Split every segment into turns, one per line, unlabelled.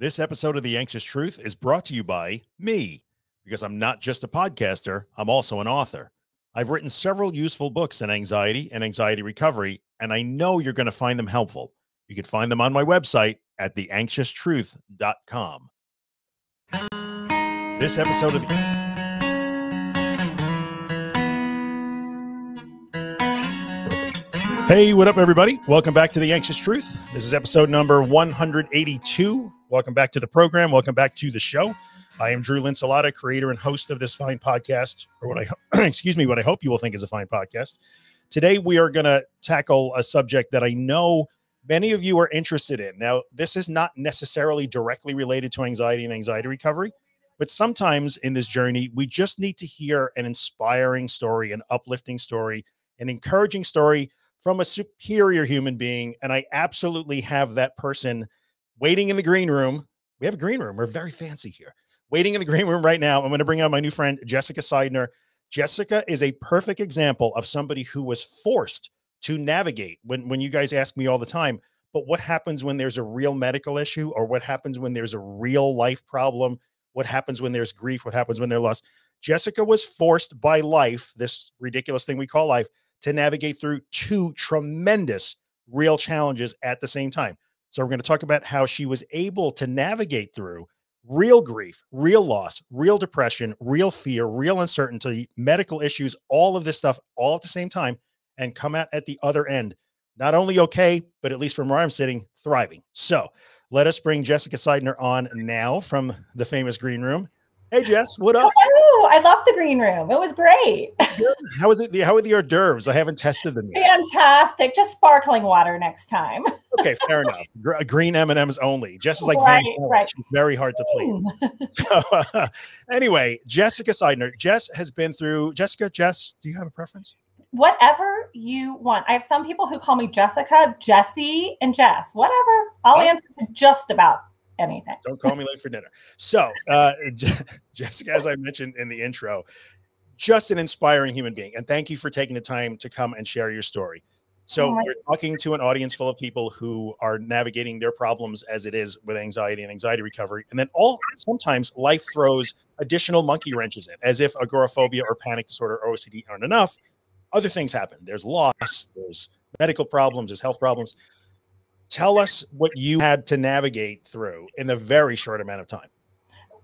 This episode of The Anxious Truth is brought to you by me, because I'm not just a podcaster, I'm also an author. I've written several useful books on anxiety and anxiety recovery, and I know you're going to find them helpful. You can find them on my website at theanxioustruth.com. This episode of Hey, what up, everybody? Welcome back to The Anxious Truth. This is episode number 182. Welcome back to the program. Welcome back to the show. I am Drew Linsalata, creator and host of this fine podcast, or what I, excuse me, what I hope you will think is a fine podcast. Today, we are going to tackle a subject that I know many of you are interested in. Now, this is not necessarily directly related to anxiety and anxiety recovery, but sometimes in this journey, we just need to hear an inspiring story, an uplifting story, an encouraging story from a superior human being. And I absolutely have that person waiting in the green room. We have a green room. We're very fancy here. Waiting in the green room right now. I'm going to bring out my new friend, Jessica Sidener. Jessica is a perfect example of somebody who was forced to navigate when, when you guys ask me all the time, but what happens when there's a real medical issue or what happens when there's a real life problem? What happens when there's grief? What happens when there's loss? Jessica was forced by life, this ridiculous thing we call life, to navigate through two tremendous real challenges at the same time. So, we're going to talk about how she was able to navigate through real grief, real loss, real depression, real fear, real uncertainty, medical issues, all of this stuff all at the same time, and come out at the other end. Not only okay, but at least from where I'm sitting, thriving. So, let us bring Jessica Sidener on now from the famous green room. Hey Jess, what up?
Hello, I love the green room. It was great.
how are the how are the hors d'oeuvres? I haven't tested them
yet. Fantastic. Just sparkling water next time.
okay, fair enough. Gr- green M and M's only. Jess is like right, right. Very hard to please. so, uh, anyway, Jessica Sidener. Jess has been through. Jessica, Jess, do you have a preference?
Whatever you want. I have some people who call me Jessica, Jesse, and Jess. Whatever. I'll oh. answer just about anything.
Don't call me late for dinner. So, uh, Jessica, as I mentioned in the intro, just an inspiring human being. And thank you for taking the time to come and share your story. So, oh we're talking to an audience full of people who are navigating their problems as it is with anxiety and anxiety recovery. And then, all sometimes life throws additional monkey wrenches in, as if agoraphobia or panic disorder or OCD aren't enough. Other things happen. There's loss, there's medical problems, there's health problems tell us what you had to navigate through in a very short amount of time.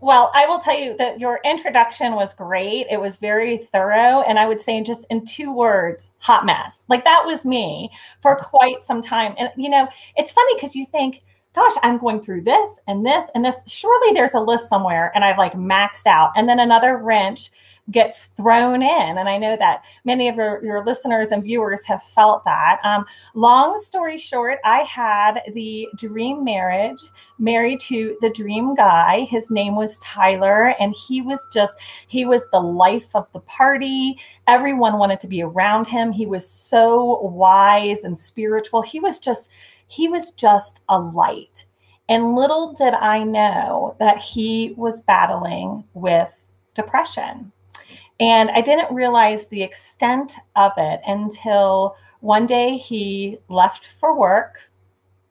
Well, I will tell you that your introduction was great. It was very thorough. And I would say, just in two words, hot mess. Like that was me for quite some time. And, you know, it's funny because you think, gosh, I'm going through this and this and this. Surely there's a list somewhere and I've like maxed out. And then another wrench gets thrown in. And I know that many of your, your listeners and viewers have felt that. Um, long story short, I had the dream marriage, married to the dream guy. His name was Tyler, and he was just, he was the life of the party. Everyone wanted to be around him. He was so wise and spiritual. He was just, he was just a light. And little did I know that he was battling with depression. And I didn't realize the extent of it until one day he left for work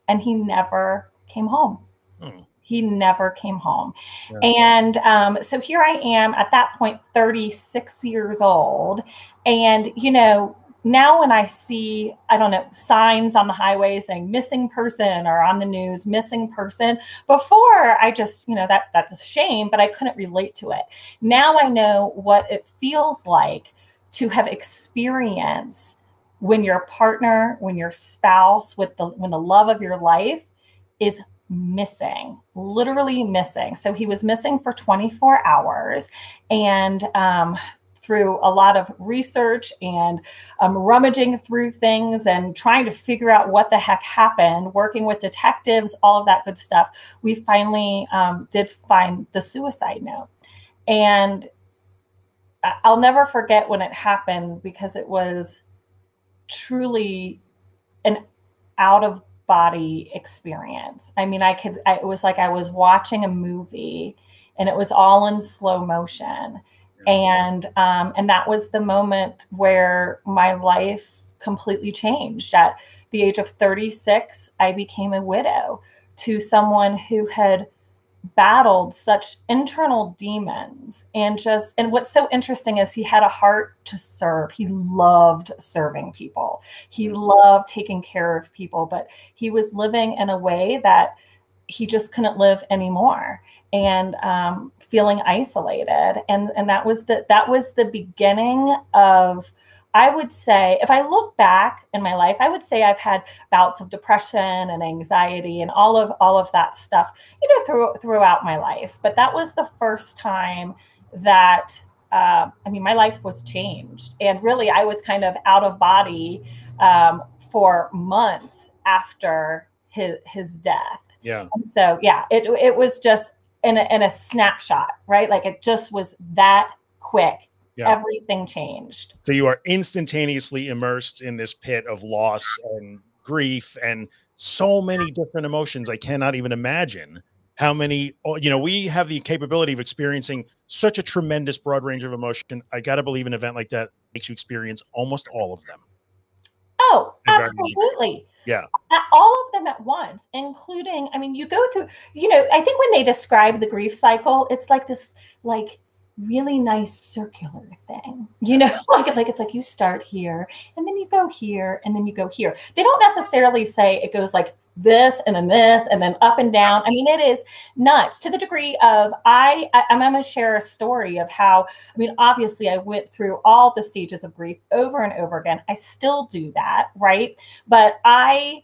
and he never came home. Hmm. He never came home. Yeah. And um, so here I am at that point, 36 years old. And, you know, now when I see, I don't know, signs on the highway saying missing person or on the news, missing person, before I just, you know, that that's a shame, but I couldn't relate to it. Now I know what it feels like to have experienced when your partner, when your spouse, with the when the love of your life is missing, literally missing. So he was missing for 24 hours. And um, through a lot of research and um, rummaging through things and trying to figure out what the heck happened, working with detectives, all of that good stuff, we finally um, did find the suicide note. And I'll never forget when it happened because it was truly an out of body experience. I mean, I could, I, it was like I was watching a movie and it was all in slow motion and um, and that was the moment where my life completely changed. At the age of 36 i became a widow to someone who had battled such internal demons and just and what's so interesting is he had a heart to serve. He loved serving people. He mm-hmm. loved taking care of people but he was living in a way that he just couldn't live anymore and um, feeling isolated and and that was the that was the beginning of I would say, if I look back in my life, I would say I've had bouts of depression and anxiety and all of all of that stuff, you know, through, throughout my life. But that was the first time that uh, I mean, my life was changed, and really, I was kind of out of body um, for months after his his death.
Yeah.
And so yeah, it it was just in a, in a snapshot, right? Like it just was that quick yeah. everything changed.
So you are instantaneously immersed in this pit of loss and grief and so many different emotions. I cannot even imagine how many, oh, you know, we have the capability of experiencing such a tremendous broad range of emotion. I got to believe an event like that makes you experience almost all of them.
Oh, absolutely.
Yeah.
All of them at once, including, I mean, you go through, you know, I think when they describe the grief cycle, it's like this, like, really nice circular thing you know like like it's like you start here and then you go here and then you go here they don't necessarily say it goes like this and then this and then up and down i mean it is nuts to the degree of i, I i'm going to share a story of how i mean obviously i went through all the stages of grief over and over again i still do that right but i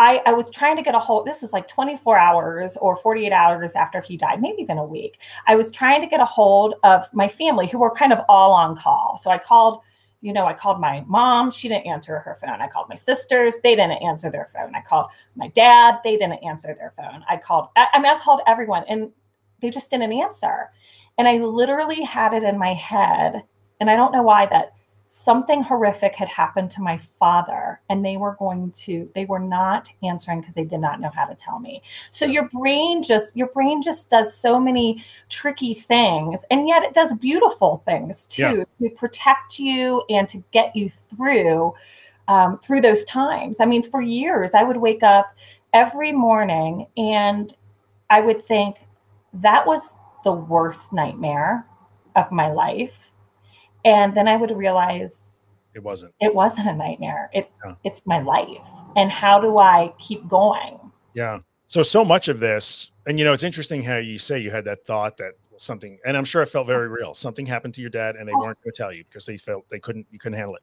I, I was trying to get a hold, this was like 24 hours or 48 hours after he died, maybe even a week. I was trying to get a hold of my family who were kind of all on call. So I called, you know, I called my mom, she didn't answer her phone. I called my sisters, they didn't answer their phone. I called my dad, they didn't answer their phone. I called, I mean, I called everyone and they just didn't answer. And I literally had it in my head. And I don't know why that something horrific had happened to my father and they were going to they were not answering because they did not know how to tell me. So your brain just your brain just does so many tricky things and yet it does beautiful things too yeah. to protect you and to get you through um, through those times. I mean for years i would wake up every morning and i would think that was the worst nightmare of my life and then i would realize
it wasn't.
it wasn't a nightmare. It yeah. it's my life. And how do i keep going?
Yeah. So so much of this and you know it's interesting how you say you had that thought that something and i'm sure it felt very real. Something happened to your dad and they weren't going to tell you because they felt they couldn't you couldn't handle it.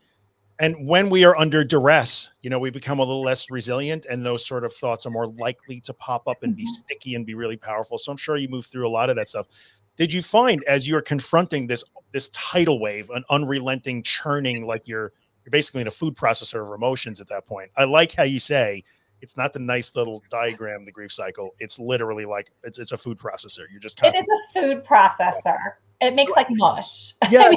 And when we are under duress you know we become a little less resilient and those sort of thoughts are more likely to pop up and be mm-hmm. sticky and be really powerful. So i'm sure you move through a lot of that stuff did you find as you're confronting this this tidal wave, an unrelenting churning, like you're you're basically in a food processor of emotions at that point. I like how you say it's not the nice little diagram, the grief cycle. It's literally like it's it's a food processor. You're just
it is a food processor. It makes like mush.
Yeah.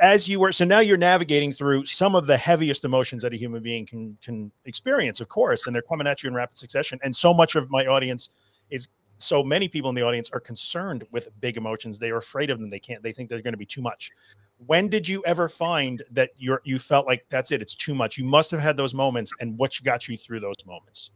as you were, so now you're navigating through some of the heaviest emotions that a human being can can experience, of course, and they're coming at you in rapid succession. And so much of my audience is so many people in the audience are concerned with big emotions. They are afraid of them. They can't, they think they're going to be too much. When did you ever find that you're, you felt like that's it, it's too much? You must have had those moments and what got you through those moments?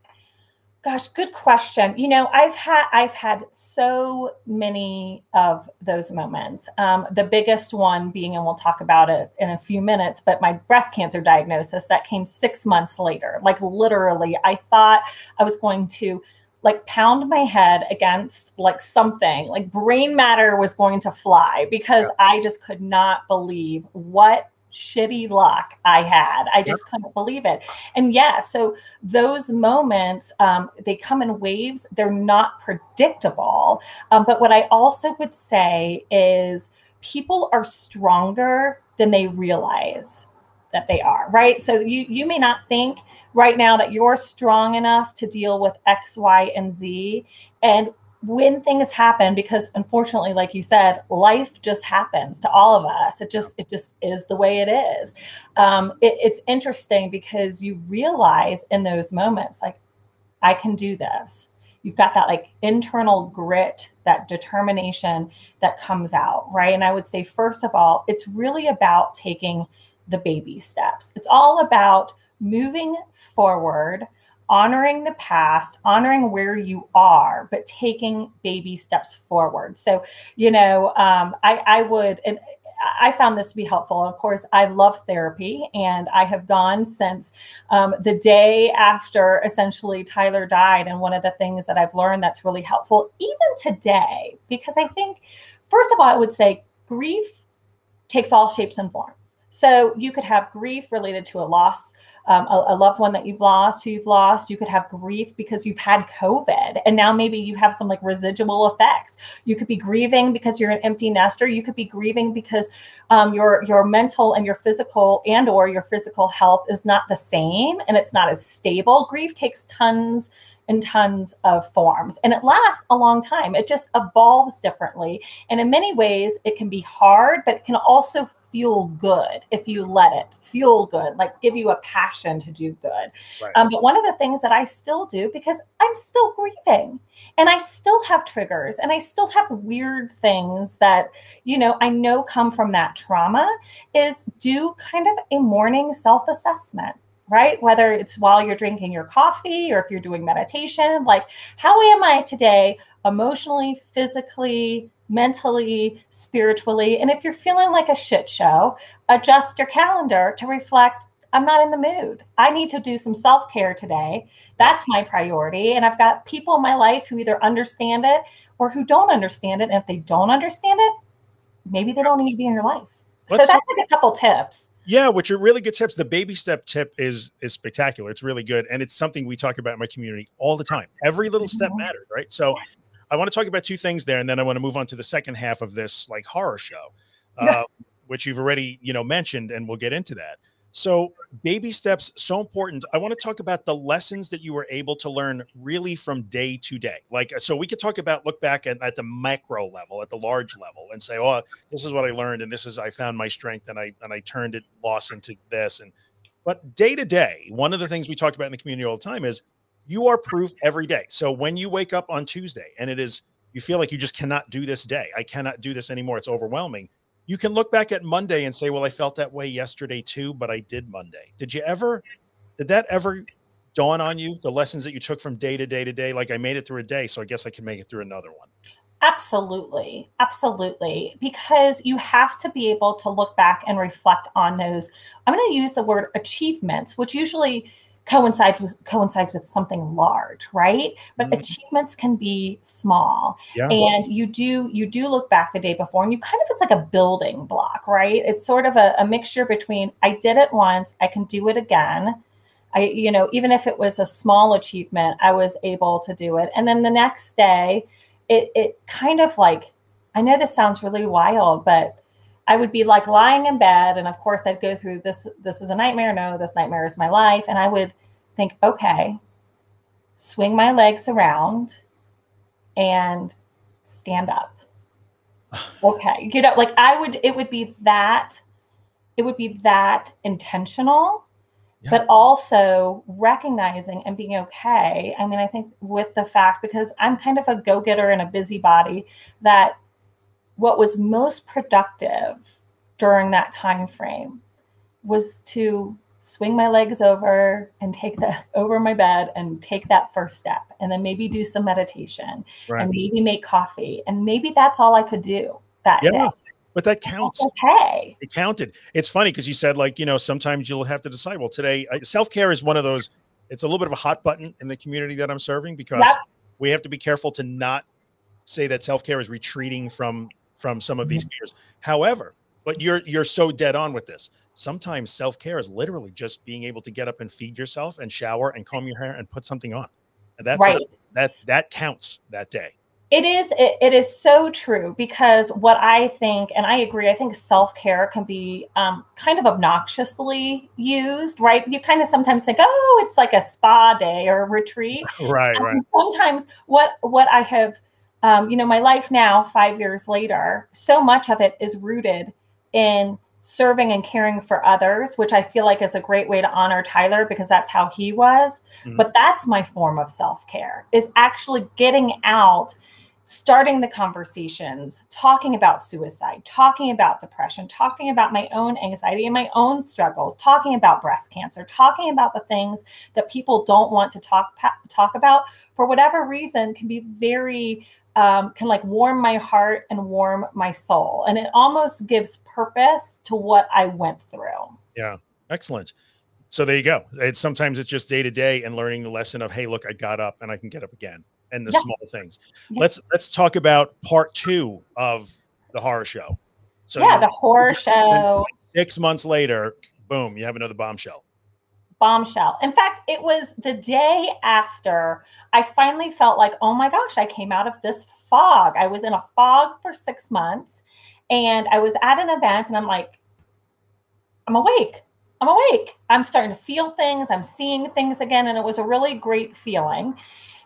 Gosh, good question. You know, I've had I've had so many of those moments. Um, the biggest one being, and we'll talk about it in a few minutes, but my breast cancer diagnosis that came six months later. Like literally, I thought I was going to like pound my head against like something like brain matter was going to fly because yeah. i just could not believe what shitty luck i had. I just yeah. couldn't believe it. And yeah so those moments um, they come in waves. They're not predictable. Um, but what i also would say is people are stronger than they realize that they are right? So you you may not think right now that you're strong enough to deal with X, Y, and Z. And when things happen, because unfortunately, like you said, life just happens to all of us. It just it just is the way it is. Um, it, it's interesting because you realize in those moments, like, I can do this. You've got that like internal grit, that determination that comes out, right? And I would say, first of all, it's really about taking the baby steps. It's all about moving forward honoring the past, honoring where you are, but taking baby steps forward. So, you know, um, I, I would, and I found this to be helpful. Of course, I love therapy, and I have gone since um, the day after essentially Tyler died. And one of the things that I've learned that's really helpful, even today, because I think, first of all, I would say grief takes all shapes and forms. So you could have grief related to a loss, um, a, a, loved one that you've lost, who you've lost. You could have grief because you've had COVID, and now maybe you have some like residual effects. You could be grieving because you're an empty nester. You could be grieving because um, your your mental and your physical and or your physical health is not the same and it's not as stable. Grief takes tons and tons of forms and it lasts a long time. It just evolves differently, and in many ways, it can be hard, but it can also feel good if you let it feel good, like give you a passion to do good. Right. Um, but one of the things that I still do because I'm still grieving and I still have triggers and I still have weird things that, you know, I know come from that trauma is do kind of a morning self assessment right? Whether it's while you're drinking your coffee or if you're doing meditation, like, how am I today emotionally, physically, mentally, spiritually. And if you're feeling like a shit show, adjust your calendar to reflect I'm not in the mood. I need to do some self care today. That's my priority. And I've got people in my life who either understand it or who don't understand it. And if they don't understand it, maybe they don't need to be in your life. Let's so that's like a couple tips.
Yeah, which are really good tips. The baby step tip is is spectacular. It's really good, and it's something we talk about in my community all the time. Every little step mm-hmm. matters, right? So, yes. I want to talk about two things there, and then I want to move on to the second half of this like horror show, uh, which you've already you know mentioned, and we'll get into that. So, baby steps so important. I want to talk about the lessons that you were able to learn really from day to day. Like, so we could talk about look back at, at the macro level, at the large level, and say, "Oh, this is what I learned, and this is I found my strength, and I and I turned it loss into this." And but day to day, one of the things we talked about in the community all the time is you are proof every day. So when you wake up on Tuesday and it is you feel like you just cannot do this day, I cannot do this anymore. It's overwhelming you can look back at Monday and say, well, I felt that way yesterday too, but I did Monday. Did you ever, did that ever dawn on you? The lessons that you took from day to day to day? Like I made it through a day, so I guess I can make it through another one.
Absolutely. Absolutely. Because you have to be able to look back and reflect on those. I'm going to use the word achievements, which usually coincides with coincides with something large right? But mm-hmm. achievements can be small. Yeah. and you do you do look back the day before and you kind of it's like a building block right? It's sort of a, a mixture between i did it once i can do it again. I you know even if it was a small achievement i was able to do it. And then the next day it it kind of like i know this sounds really wild but I would be like lying in bed, and of course, I'd go through this. This is a nightmare. No, this nightmare is my life. And I would think, okay, swing my legs around and stand up. okay. You know, like I would, it would be that, it would be that intentional. Yeah. But also recognizing and being okay. I mean, I think with the fact, because I'm kind of a go getter and a busybody, that what was most productive during that time frame was to swing my legs over and take that over my bed and take that first step and then maybe do some meditation right. and maybe make coffee and maybe that's all i could do that yeah. day
but that counts.
okay.
It counted. It's funny because you said like, you know, sometimes you'll have to decide, well, today self-care is one of those, it's a little bit of a hot button in the community that I'm serving because yep. we have to be careful to not say that self-care is retreating from from some of these mm-hmm. fears. However, but you're you're so dead on with this. Sometimes self-care is literally just being able to get up and feed yourself and shower and comb your hair and put something on. And that's right. a, that that counts that day.
It is it, it is so true because what I think and I agree I think self-care can be um, kind of obnoxiously used, right? You kind of sometimes think, "Oh, it's like a spa day or a retreat."
right, um, right.
Sometimes what what I have um, you know, my life now, five years later, so much of it is rooted in serving and caring for others, which I feel like is a great way to honor Tyler because that's how he was. Mm-hmm. But that's my form of self care is actually getting out starting the conversations, talking about suicide, talking about depression, talking about my own anxiety and my own struggles, talking about breast cancer, talking about the things that people don't want to talk talk about for whatever reason can be very um, can like warm my heart and warm my soul, and it almost gives purpose to what I went through.
Yeah, excellent. So there you go. It's sometimes it's just day to day and learning the lesson of, hey, look, I got up and I can get up again and the yeah. small things. Yeah. Let's let's talk about part two of the horror show.
So yeah, the horror show.
Six months later, boom, you have another bombshell.
Bombshell. In fact, it was the day after I finally felt like, oh my gosh, I came out of this fog. I was in a fog for six months and I was at an event and I'm like, I'm awake. I'm awake. I'm starting to feel things. I'm seeing things again. And it was a really great feeling.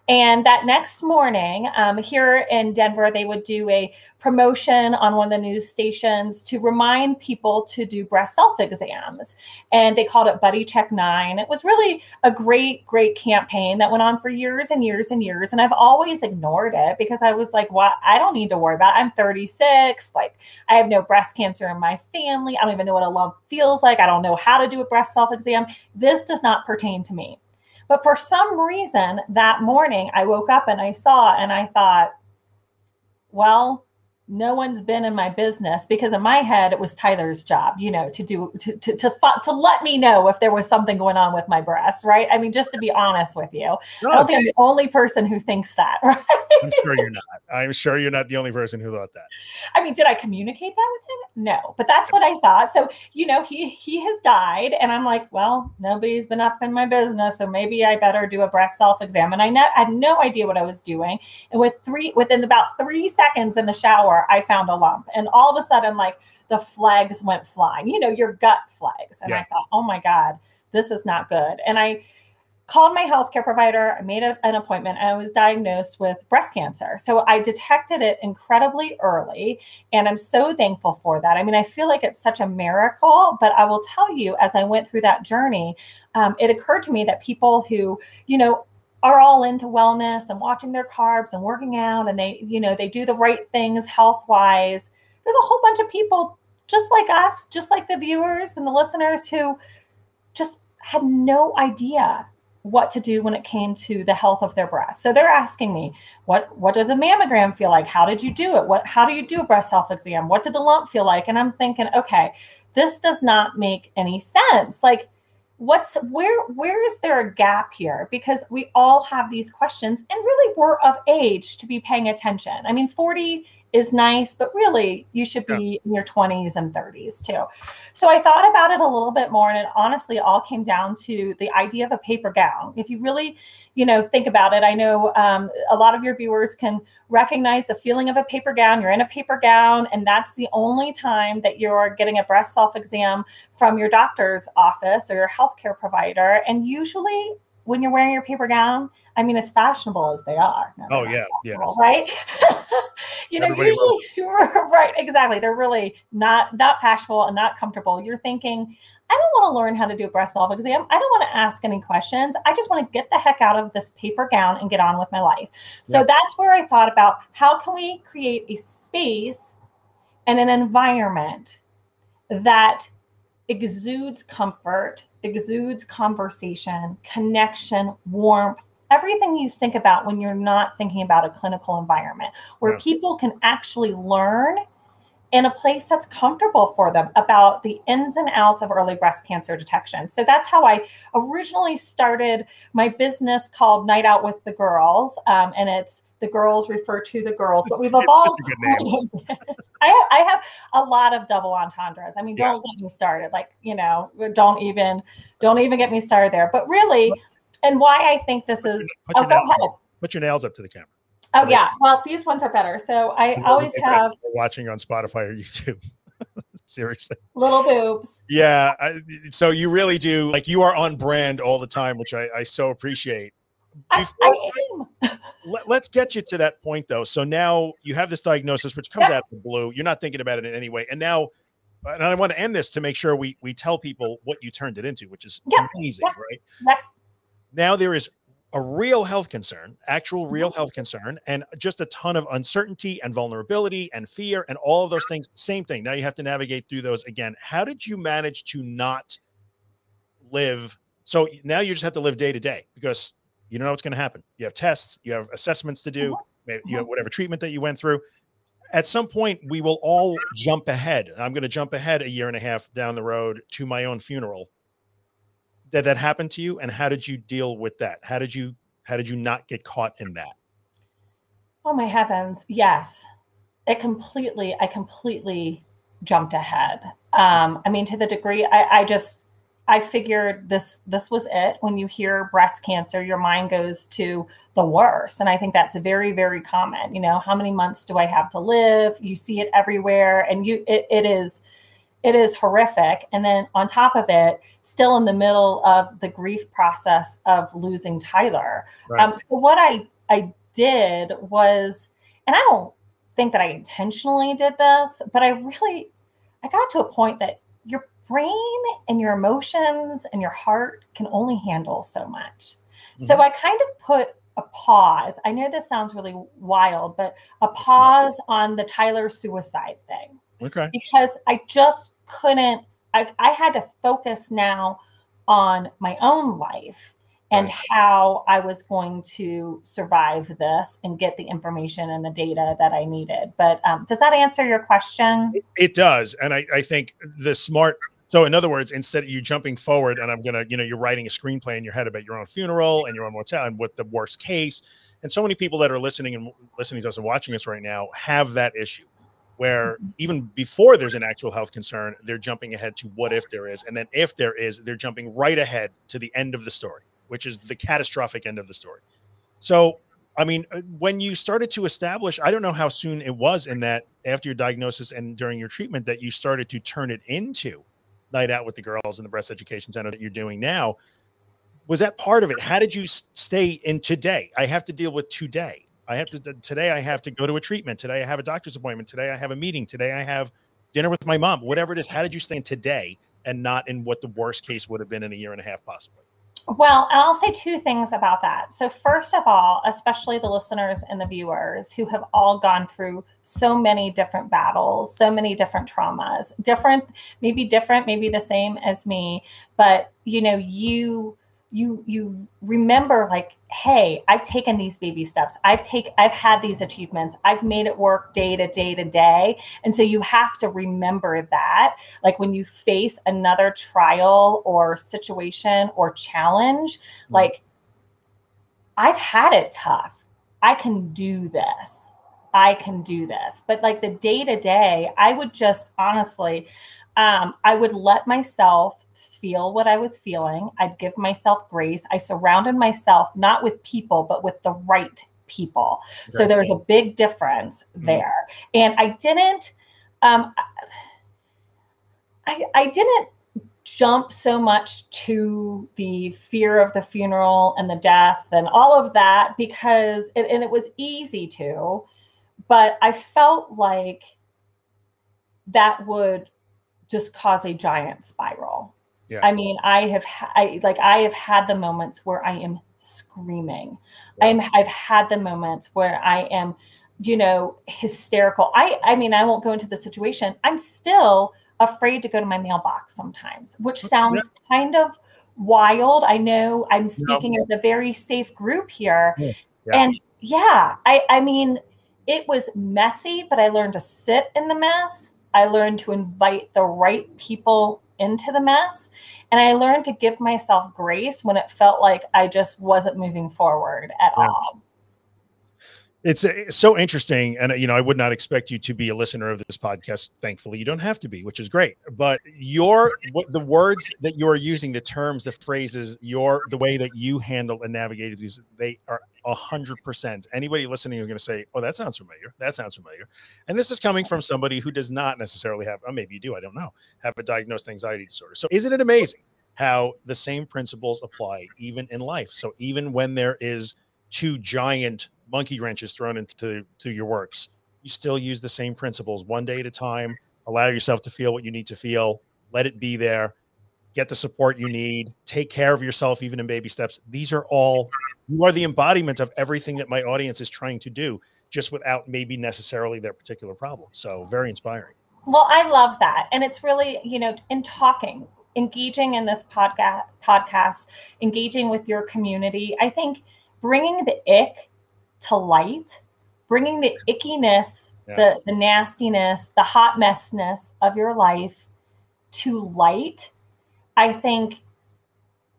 And that next morning, um, here in Denver, they would do a promotion on one of the news stations to remind people to do breast self exams. And they called it Buddy Check Nine. It was really a great, great campaign that went on for years and years and years. And I've always ignored it because I was like, what? I don't need to worry about it. I'm 36. Like, I have no breast cancer in my family. I don't even know what a lump feels like. I don't know how to do a breast self exam. This does not pertain to me. But for some reason, that morning I woke up and I saw and I thought, well, no one's been in my business because in my head it was Tyler's job, you know, to do to to to, to let me know if there was something going on with my breast, right? I mean, just to be honest with you, no, I don't think I'm the only person who thinks that, right?
I'm sure you're not. I'm sure you're not the only person who thought that.
I mean, did I communicate that with him? No, but that's what I thought. So you know, he he has died, and I'm like, well, nobody's been up in my business, so maybe I better do a breast self exam. And I, I had no idea what I was doing, and with three within about three seconds in the shower I found a lump. And all of a sudden, like the flags went flying, you know, your gut flags. And yeah. I thought, oh my God, this is not good. And I called my healthcare provider. I made a, an appointment. And I was diagnosed with breast cancer. So I detected it incredibly early. And I'm so thankful for that. I mean, I feel like it's such a miracle. But I will tell you, as I went through that journey, um, it occurred to me that people who, you know, are all into wellness and watching their carbs and working out and they you know they do the right things health wise there's a whole bunch of people just like us just like the viewers and the listeners who just had no idea what to do when it came to the health of their breast so they're asking me what what did the mammogram feel like? How did you do it? What how do you do a breast self exam what did the lump feel like? And i'm thinking okay this does not make any sense. Like what's where where is there a gap here? Because we all have these questions and really we're of age to be paying attention. I mean 40 is nice but really you should be in your 20s and 30s too. So i thought about it a little bit more and it honestly all came down to the idea of a paper gown. If you really you know think about it i know um, a lot of your viewers can recognize the feeling of a paper gown. You're in a paper gown and that's the only time that you're getting a breast self exam from your doctor's office or your healthcare provider. And usually when you're wearing your paper gown I mean, as fashionable as they are.
No, oh yeah, yeah,
right. you know, Everybody usually you're right. Exactly, they're really not not fashionable and not comfortable. You're thinking, I don't want to learn how to do a breast self exam. I don't want to ask any questions. I just want to get the heck out of this paper gown and get on with my life. So yeah. that's where I thought about how can we create a space and an environment that exudes comfort, exudes conversation, connection, warmth, everything you think about when you're not thinking about a clinical environment where yeah. people can actually learn in a place that's comfortable for them about the ins and outs of early breast cancer detection. So that's how I originally started my business called Night Out with the Girls. Um, and it's the girls refer to the girls, but we've evolved. I, I, have a lot of double entendres. I mean, don't yeah. get me started. Like, you know, don't even, don't even get me started there. But really, and why I think this is. Put
oh, go ahead. Put your nails up to the camera.
Oh yeah, well these ones are better. So I always have
watching on Spotify or YouTube. Seriously,
little boobs.
Yeah, I, so you really do like you are on brand all the time, which I, I so appreciate.
Before, I, I
let, us get you to that point though. So now you have this diagnosis, which comes yeah. out of the blue. You're not thinking about it in any way, and now and I want to end this to make sure we we tell people what you turned it into, which is yeah. amazing,
yeah.
right? Now there is a real health concern, actual real
Mm-hmm.
health concern, and just a ton of uncertainty and vulnerability and fear and all of those things. Same thing. Now you have to navigate through those again. How did you manage to not live? So now you just have to live day to day because you don't know what's going to happen. You have tests, you have assessments to do, maybe you have whatever treatment that you went through. At some point, we will all jump ahead. I'm going to jump ahead a year and a half down the road to my own funeral did that happen to you and how did you deal with that how did you how did you not get caught in that
Oh my heavens. Yes. It completely, I completely jumped ahead. Um, I mean, to the degree I, I just I figured this this was it. When you hear breast cancer, your mind goes to the worst. And I think that's very, very common. You know, how many months do I have to live? You see it everywhere. And you it, it is it is horrific. And then on top of it, still in the middle of the grief process of losing Tyler.
Right.
Um, so what I I did was, and I don't think that I intentionally did this, but I really I got to a point that brain and your emotions and your heart can only handle so much. So I kind of put a pause. I know this sounds really wild, but a pause on the Tyler suicide thing
okay
because I just couldn't. I, I had to focus now on my own life and
Right.
how I was going to survive this and get the information and the data that I needed. But um, does that answer your question?
it, it does and I, I think the smart so in other words instead of you jumping forward and i'm gonna you know you're writing a screenplay in your head about your own funeral and your own mortality and what the worst case and so many people that are listening and listening to us and watching us right now have that issue where even before there's an actual health concern they're jumping ahead to what if there is and then if there is they're jumping right ahead to the end of the story which is the catastrophic end of the story. So i mean uh, when you started to establish i don't know how soon it was in that after your diagnosis and during your treatment that you started to turn it into night out with the girls in the breast education center that you're doing now was that part of it? How did you stay in today? I have to deal with today. I have to today i have to go to a treatment. Today i have a doctor's appointment. Today i have a meeting. Today i have dinner with my mom. Whatever it is how did you stay in today and not in what the worst case would have been in a year and a half possibly
Well, and I'll say two things about that. So, first of all, especially the listeners and the viewers who have all gone through so many different battles, so many different traumas, different, maybe different, maybe the same as me, but you know, you you you remember like hey i've taken these baby steps. I've take i've had these achievements. I've made it work day to day to day. And so you have to remember that like when you face another trial or situation or challenge
Mhm.
like i've had it tough. I can do this. I can do this. But like the day to day i would just honestly um, i would let myself feel what i was feeling. I'd give myself grace. I surrounded myself not with people but with the right people. So
Right.
there's a big difference
Mhm.
there. And i didn't um, I, I didn't jump so much to the fear of the funeral and the death and all of that because it, and it was easy to but i felt like that would just cause a giant spiral
Yeah.
i mean i have I, like i have had the moments where i am screaming. I'm i've had the moments where i am you know hysterical. I i mean i won't go into the situation. I'm still afraid to go to my mailbox sometimes which oh, sounds kind of wild. I know i'm speaking as a very safe group here.
Yeah.
and yeah i i mean it was messy but i learned to sit in the mess i learned to invite the right people into the mess. And i learned to give myself grace when it felt like i just wasn't moving forward at all
it's, it's so interesting and uh, you know i would not expect you to be a listener of this podcast thankfully. You don't have to be which is great but your what the words that you're using the terms the phrases your the way that you handle and navigated these they are a hundred percent. Anybody listening is going to say oh that sounds familiar. That sounds familiar. And this is coming from somebody who does not necessarily have oh, maybe you do i don't know have a diagnosed anxiety disorder. So isn't it amazing how the same principles apply even in life? So even when there is two giant monkey wrenches thrown into to your works you still use the same principles one day at a time allow yourself to feel what you need to feel let it be there get the support you need take care of yourself even in baby steps these are all you are the embodiment of everything that my audience is trying to do, just without maybe necessarily their particular problem. So very inspiring.
Well, I love that. And it's really, you know, in talking, engaging in this podcast, podcast, engaging with your community, I think bringing the ick to light, bringing the ickiness, yeah. the, the nastiness, the hot messness of your life to light, I think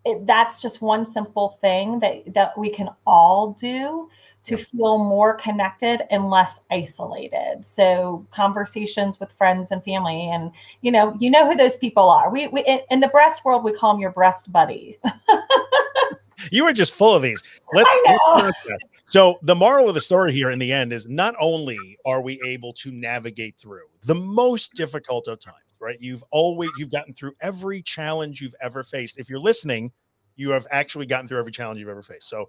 it, that's just one simple thing that, that we can all do to feel more connected and less isolated. So conversations with friends and family, and you know, you know who those people are. We, we in the breast world, we call them your breast buddy.
you are just full of these. Let's. so the moral of the story here in the end is not only are we able to navigate through the most difficult of times, right? You've always you've gotten through every challenge you've ever faced. If you're listening, you have actually gotten through every challenge you've ever faced. So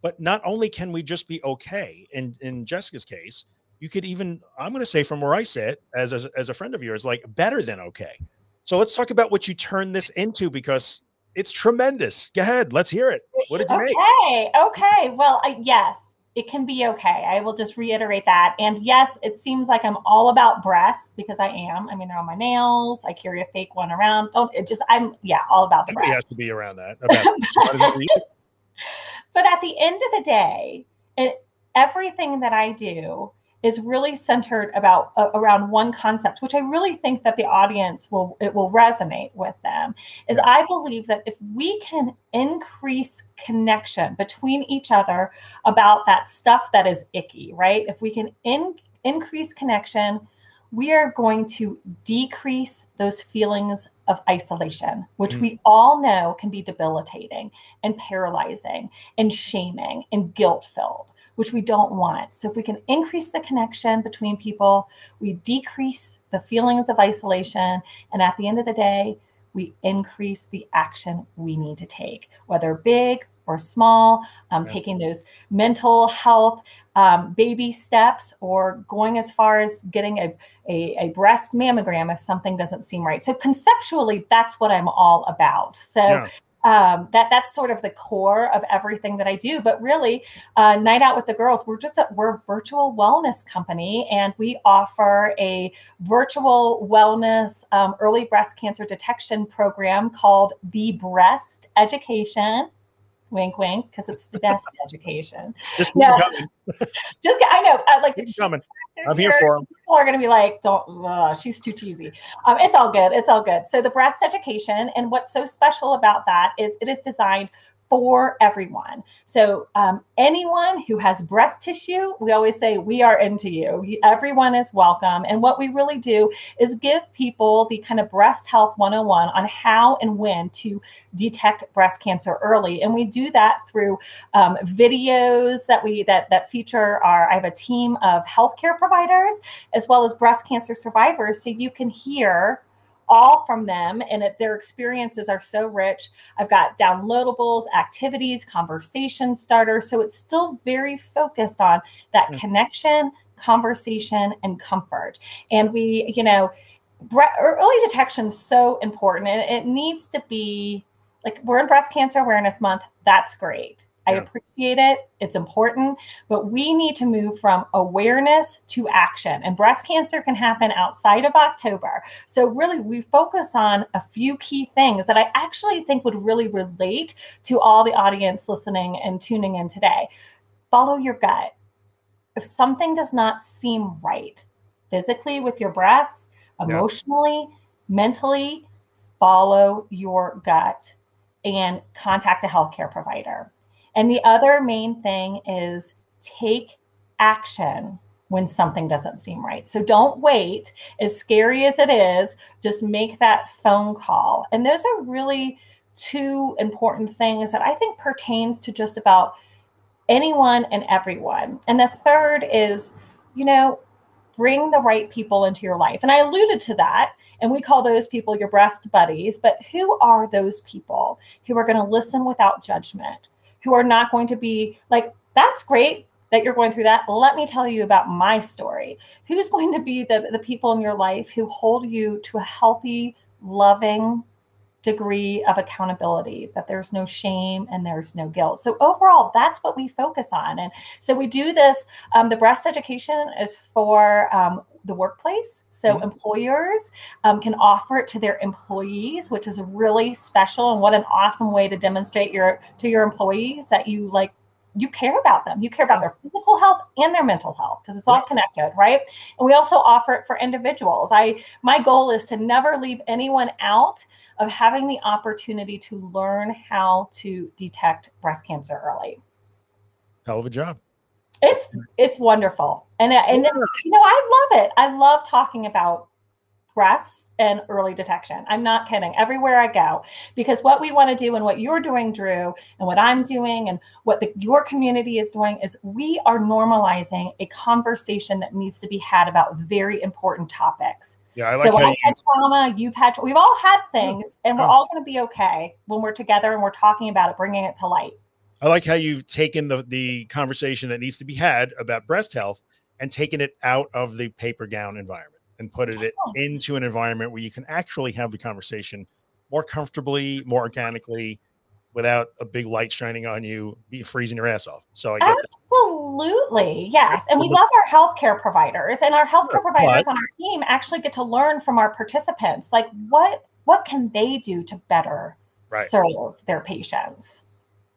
but not only can we just be okay, in in Jessica's case, you could even I'm going to say from where I sit as, as as a friend of yours, like better than okay. So let's talk about what you turned this into because it's tremendous. Go ahead, let's hear it. What did you
okay,
make?
Okay, okay. Well, I, yes, it can be okay. I will just reiterate that. And yes, it seems like I'm all about breasts because I am. I mean, they're on my nails. I carry a fake one around. Don't it just I'm yeah, all about
Somebody
the
breasts. has to be around that. About,
but at the end of the day, it, everything that I do is really centered about uh, around one concept which i really think that the audience will it will resonate with them is yeah. i believe that if we can increase connection between each other about that stuff that is icky right if we can in, increase connection we are going to decrease those feelings of isolation, which mm. we all know can be debilitating and paralyzing and shaming and guilt filled, which we don't want. So, if we can increase the connection between people, we decrease the feelings of isolation. And at the end of the day, we increase the action we need to take, whether big or small, um, yeah. taking those mental health um, baby steps or going as far as getting a, a, a, breast mammogram if something doesn't seem right. So conceptually, that's what I'm all about. So yeah. Um, that that's sort of the core of everything that I do. But really, uh, Night Out with the Girls, we're just a, we're a virtual wellness company, and we offer a virtual wellness um, early breast cancer detection program called the Breast Education wink wink because it's the best education
just yeah.
just I know I like
the coming. I'm here for them.
People are going to be like, "Don't, uh, she's too cheesy." Um, it's all good. It's all good. So the breast education, and what's so special about that is it is designed for everyone. So, um, anyone who has breast tissue, we always say, we are into you. Everyone is welcome. And what we really do is give people the kind of breast health 101 on how and when to detect breast cancer early. And we do that through um, videos that we that that feature our I have a team of healthcare providers as well as breast cancer survivors so you can hear all from them and it, their experiences are so rich. I've got downloadables activities conversation starters so it's still very focused on that mm-hmm. connection conversation and comfort. And we you know early detection is so important and it needs to be like we're in breast cancer awareness month. That's great I appreciate it. It's important, but we need to move from awareness to action. And breast cancer can happen outside of October. So, really, we focus on a few key things that I actually think would really relate to all the audience listening and tuning in today. Follow your gut. If something does not seem right physically with your breasts, emotionally, yeah. mentally, follow your gut and contact a healthcare provider. And the other main thing is take action when something doesn't seem right. So don't wait. As scary as it is, just make that phone call. And those are really two important things that I think pertains to just about anyone and everyone. And the third is, you know, bring the right people into your life. And I alluded to that, and we call those people your breast buddies, but who are those people who are going to listen without judgment? Who are not going to be like, that's great that you're going through that. Let me tell you about my story. Who's going to be the, the people in your life who hold you to a healthy, loving, degree of accountability, that there's no shame and there's no guilt. So, overall, that's what we focus on. And so, we do this. Um, the breast education is for um, the workplace. So, mm-hmm. employers um, can offer it to their employees, which is really special. And what an awesome way to demonstrate your to your employees that you like you care about them. You care about their physical health and their mental health because it's all connected, right? And we also offer it for individuals. I my goal is to never leave anyone out of having the opportunity to learn how to detect breast cancer early.
Hell of a job.
It's it's wonderful. And uh, and yeah. you know, I love it. I love talking about breasts and early detection. I'm not kidding. Everywhere I go, because what we want to do and what you're doing, Drew, and what I'm doing and what the, your community is doing is we are normalizing a conversation that needs to be had about very important topics.
Yeah, I like
so I had trauma. You've had. We've all had things, and we're oh. all going to be okay when we're together and we're talking about it, bringing it to light.
I like how you've taken the the conversation that needs to be had about breast health and taken it out of the paper gown environment and put it yes. into an environment where you can actually have the conversation more comfortably, more organically, without a big light shining on you, be freezing your ass off. So I get
absolutely that. yes, and we love our healthcare providers, and our healthcare providers but, on our team actually get to learn from our participants, like what what can they do to better right. serve their patients.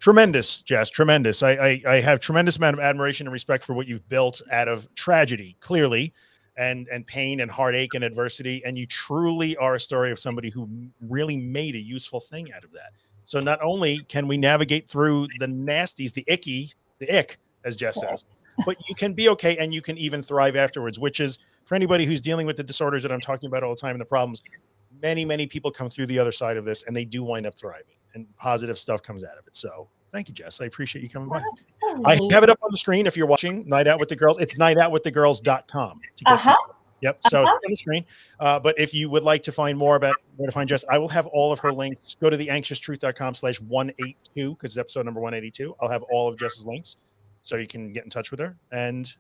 Tremendous, Jess. Tremendous. I, I I have tremendous amount of admiration and respect for what you've built out of tragedy. Clearly, and and pain and heartache and adversity and you truly are a story of somebody who really made a useful thing out of that so not only can we navigate through the nasties the icky the ick as jess says but you can be okay and you can even thrive afterwards which is for anybody who's dealing with the disorders that i'm talking about all the time and the problems many many people come through the other side of this and they do wind up thriving and positive stuff comes out of it so Thank you, Jess. I appreciate you coming by. Absolutely. I have it up on the screen if you're watching Night Out with the Girls. It's nightoutwiththegirls.com.
Uh-huh.
Yep. So uh-huh. on the screen. Uh, but if you would like to find more about where to find Jess, I will have all of her links. Go to the anxioustruth.com slash 182 because it's episode number 182. I'll have all of Jess's links so you can get in touch with her. And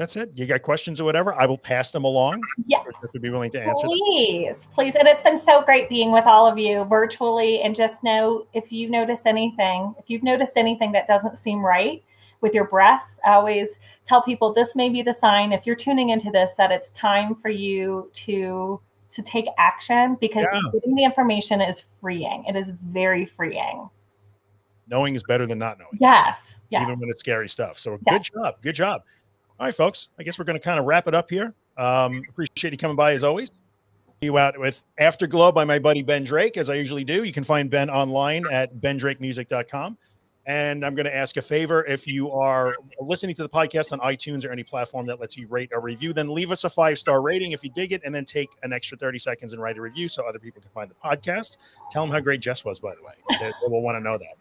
that's it. You got questions or whatever, I will pass them along.
Yes.
To be willing to answer.
Please, them. please. And it's been so great being with all of you virtually. And just know if you notice anything, if you've noticed anything that doesn't seem right with your breasts, I always tell people this may be the sign if you're tuning into this that it's time for you to to take action because yeah. getting the information is freeing. It is very freeing
knowing is better than not knowing.
Yes. Yes.
Even when it's scary stuff. So yes. good job. Good job. All right, folks. I guess we're going to kind of wrap it up here. Um, appreciate you coming by as always. You out with Afterglow by my buddy Ben Drake, as I usually do. You can find Ben online at bendrakemusic.com. And I'm going to ask a favor if you are listening to the podcast on iTunes or any platform that lets you rate or review, then leave us a five star rating if you dig it, and then take an extra 30 seconds and write a review so other people can find the podcast. Tell them how great Jess was, by the way. They, they will want to know that.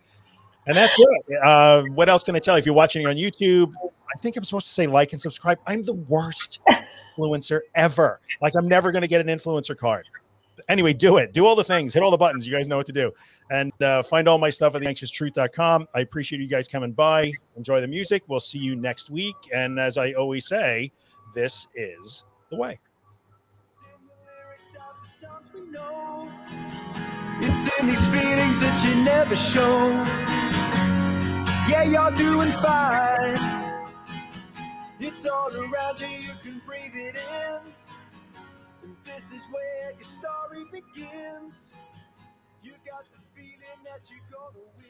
And that's it. Uh, what else can I tell? You? If you're watching on YouTube, I think I'm supposed to say like and subscribe. I'm the worst influencer ever. Like I'm never going to get an influencer card. Anyway, do it. Do all the things. Hit all the buttons. You guys know what to do. And uh, find all my stuff at theanxioustruth.com. I appreciate you guys coming by. Enjoy the music. We'll see you next week. And as I always say, this is the way. It's in these feelings that you never show. Yeah, you're doing fine. It's all around you, you can breathe it in. And this is where your story begins. You got the feeling that you're gonna win.